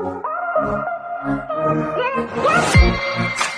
Yes. yes.